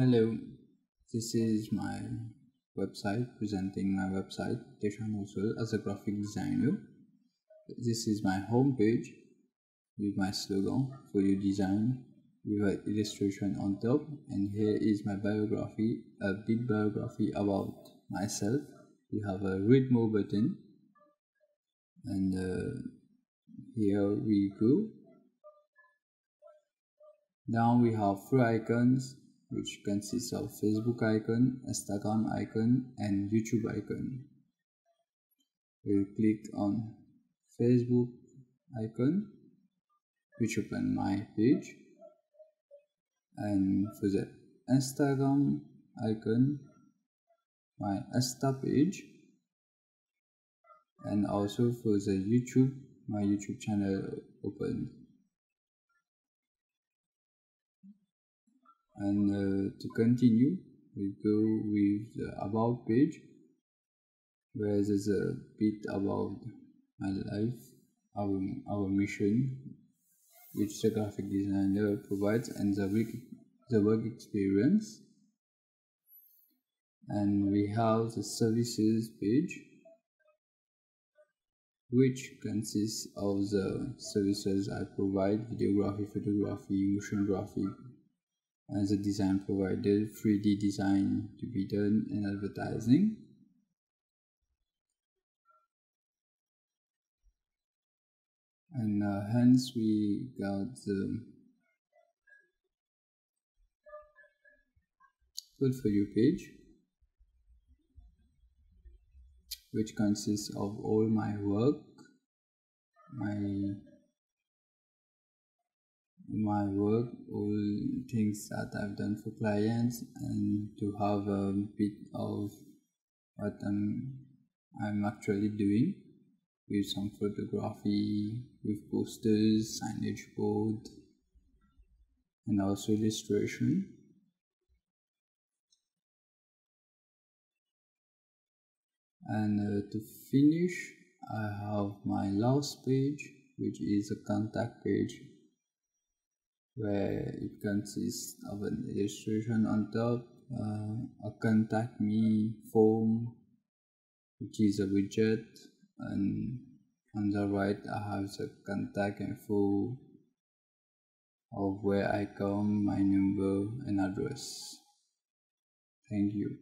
Hello, this is my website presenting my website Teshan Rusaul as a graphic designer. This is my home page with my slogan for your design with an illustration on top. And here is my biography a bit biography about myself. We have a read more button. And uh, here we go. Now we have three icons which consists of Facebook icon, Instagram icon and YouTube icon. We'll click on Facebook icon which open my page. And for the Instagram icon my Insta page. And also for the YouTube my YouTube channel open and uh, to continue we go with the about page where there's a bit about my life our, our mission which the graphic designer provides and the work, the work experience. And we have the services page which consists of the services I provide videography, photography, motion graphic as a design provider, 3D design to be done in advertising. And uh, hence we got the good for you page which consists of all my work my my work, all things that I've done for clients, and to have a bit of what I'm, I'm actually doing with some photography, with posters, signage board, and also illustration. And uh, to finish, I have my last page, which is a contact page where it consists of an illustration on top, uh, a contact me form, which is a widget, and on the right I have the contact info of where I come, my number and address. Thank you.